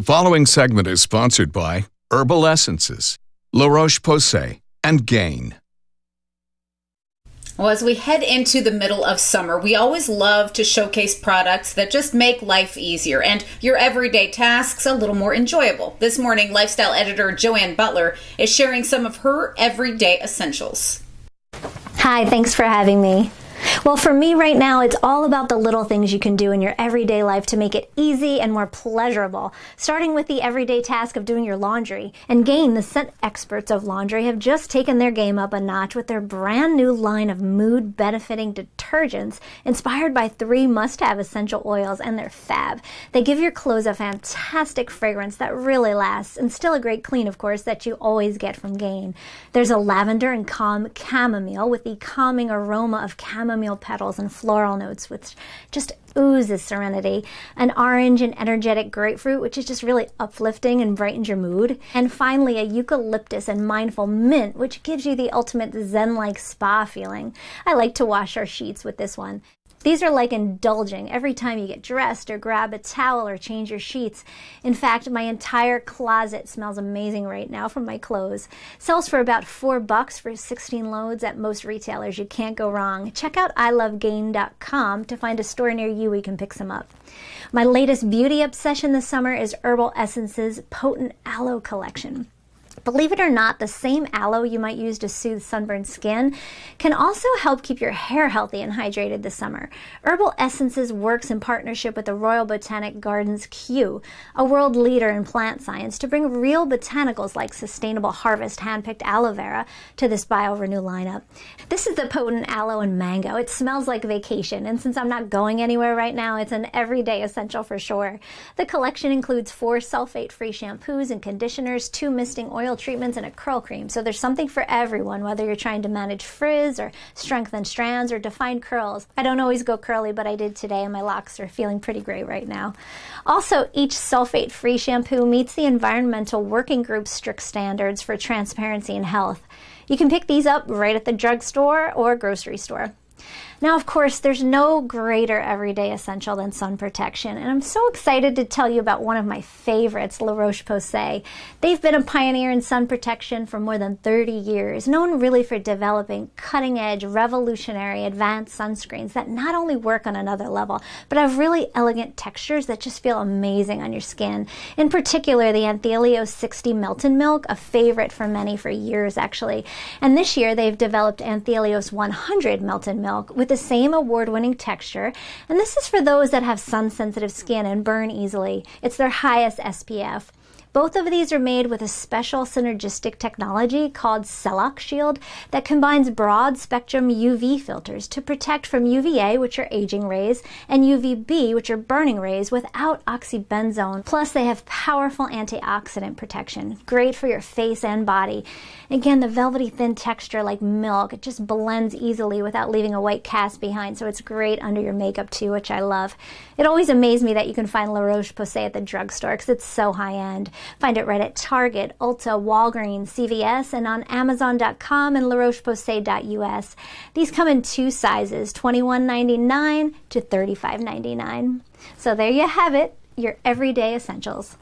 The following segment is sponsored by Herbal Essences, La Roche Posay, and Gain. Well, as we head into the middle of summer, we always love to showcase products that just make life easier and your everyday tasks a little more enjoyable. This morning, lifestyle editor Joanne Butler is sharing some of her everyday essentials. Hi, thanks for having me. Well, for me right now, it's all about the little things you can do in your everyday life to make it easy and more pleasurable, starting with the everyday task of doing your laundry. And Gain, the scent experts of laundry, have just taken their game up a notch with their brand new line of mood benefiting detergents inspired by three must have essential oils and they're fab. They give your clothes a fantastic fragrance that really lasts and still a great clean, of course, that you always get from Gain. There's a lavender and calm chamomile with the calming aroma of chamomile petals and floral notes, which just oozes serenity. An orange and energetic grapefruit, which is just really uplifting and brightens your mood. And finally, a eucalyptus and mindful mint, which gives you the ultimate zen like spa feeling. I like to wash our sheets with this one. These are like indulging every time you get dressed or grab a towel or change your sheets. In fact, my entire closet smells amazing right now from my clothes. Sells for about four bucks for 16 loads at most retailers. You can't go wrong. Check out ilovegain.com to find a store near you where you can pick some up. My latest beauty obsession this summer is Herbal Essences Potent Aloe Collection. Believe it or not, the same aloe you might use to soothe sunburned skin can also help keep your hair healthy and hydrated this summer. Herbal Essences works in partnership with the Royal Botanic Gardens Kew, a world leader in plant science, to bring real botanicals like sustainable harvest hand-picked aloe vera to this BioRenew lineup. This is the potent aloe and mango. It smells like vacation, and since I'm not going anywhere right now, it's an everyday essential for sure. The collection includes four sulfate-free shampoos and conditioners, two misting oils, oil treatments and a curl cream. So there's something for everyone, whether you're trying to manage frizz or strengthen strands or define curls. I don't always go curly, but I did today and my locks are feeling pretty great right now. Also, each sulfate-free shampoo meets the Environmental Working Group's strict standards for transparency and health. You can pick these up right at the drugstore or grocery store. Now, of course, there's no greater everyday essential than sun protection, and I'm so excited to tell you about one of my favorites, La Roche-Posay. They've been a pioneer in sun protection for more than 30 years, known really for developing cutting-edge, revolutionary, advanced sunscreens that not only work on another level, but have really elegant textures that just feel amazing on your skin. In particular, the Anthelio 60 Melt-in Milk, a favorite for many for years actually. And this year, they've developed Anthelios 100 Melt-in Milk with the same award-winning texture, and this is for those that have sun-sensitive skin and burn easily. It's their highest SPF. Both of these are made with a special synergistic technology called Cell-Ox Shield that combines broad spectrum UV filters to protect from UVA, which are aging rays, and UVB, which are burning rays, without oxybenzone. Plus, they have powerful antioxidant protection, great for your face and body. Again, the velvety thin texture like milk, it just blends easily without leaving a white cast behind, so it's great under your makeup too, which I love. It always amazed me that you can find La Roche-Posay at the drugstore because it's so high-end. Find it right at Target, Ulta, Walgreens, CVS, and on Amazon.com and LaRochePosay.us. These come in two sizes, $21.99 to $35.99. So there you have it, your everyday essentials.